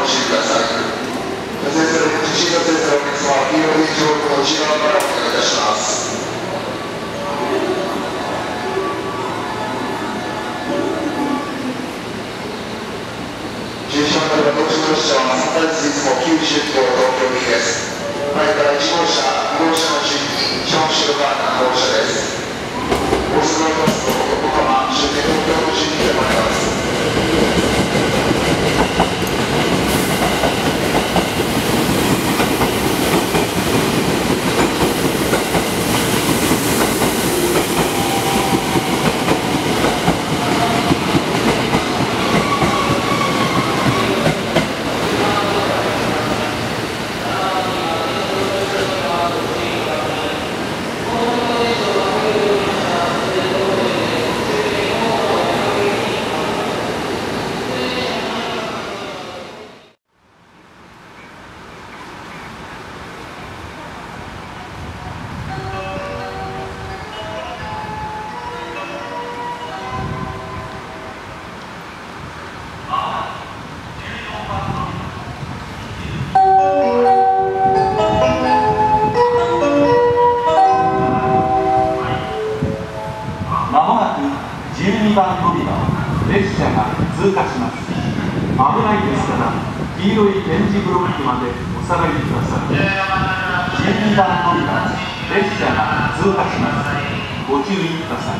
ご注意くださいお客様黄色いの内側からお願いいたしますの車は3月いつも90キ東京便です。12番乗り場列車が通過します危ないですから黄色い点字ブロックまでお下がりください。12番乗り場列車が通過します。ご注意ください。